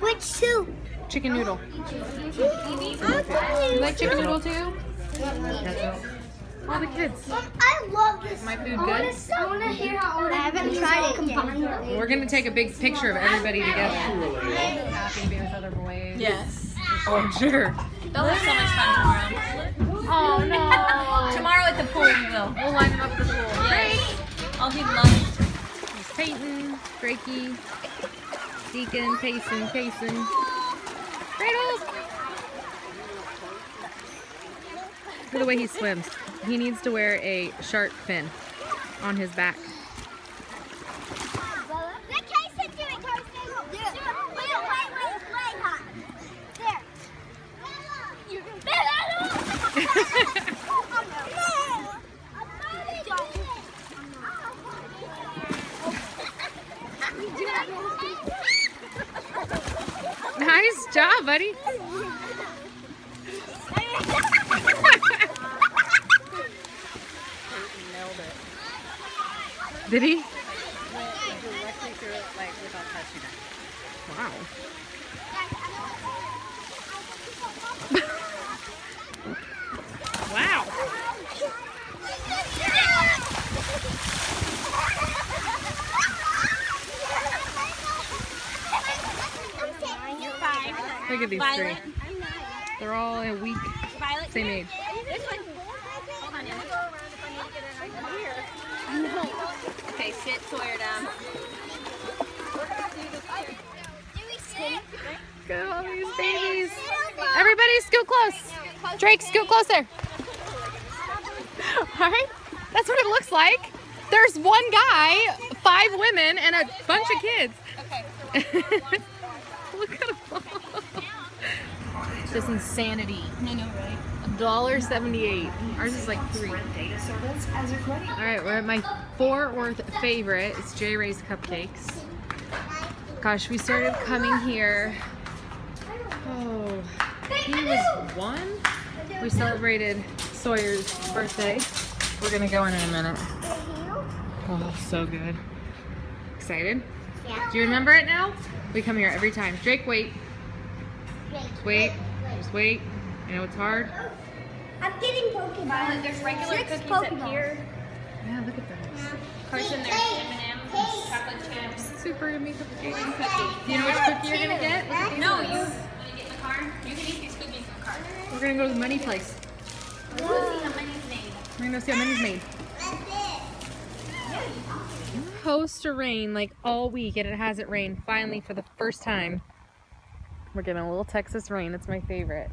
Which soup? Chicken noodle. You like chicken noodle too? All the kids. I love this. My food I wanna- good? I want to hear how I haven't tried it yet. We're gonna take a big picture of everybody together. Happy to be with other boys. Yes. Oh, sure. They'll have so much fun tomorrow. Oh no. Tomorrow at the pool we will. We'll line them up at the pool. Yes. I'll do lunch. There's Peyton, Drakey, Deacon, Payson, Payson. Cradles! Look at the way he swims. He needs to wear a shark fin on his back. Let Kason do it, Kason. Do it. Wait, wait, wait, wait, hot. There. You can Nice job, buddy. Did he? Wow. Look at these Violet. three. They're all a week, Violet. same age. This one. Hold on, Emma. Okay, sit Sawyer down. Look at all these babies. Everybody scoot close. Drake, scoot closer. All right. That's what it looks like. There's one guy, five women, and a bunch of kids. Look at them all. This insanity. I know, right? Dollar seventy-eight. Ours is like three. All right, we're at my Fort Worth favorite. It's J Ray's Cupcakes. Gosh, we started coming here. Oh, he was one. We celebrated Sawyer's birthday. We're gonna go in in a minute. Oh, so good. Excited? Yeah. Do you remember it now? We come here every time. Drake, wait. Wait. Just wait. I know it's hard. I'm getting Pokemon. Violet, there's regular Six cookies Pokeballs. up here. Yeah, look at those. Carson, there's M&M's, chocolate chips. Super yummy cupcakes. Cookie. Do you know which cookie you're gonna get? Look at these No, ones. you. Want to get in the car? You can eat these cookies in the car. We're gonna go to the money place. Let's see how many's made. We're gonna see how many's made. Supposed to rain like all week and it hasn't rained finally for the first time. We're getting a little Texas rain. It's my favorite.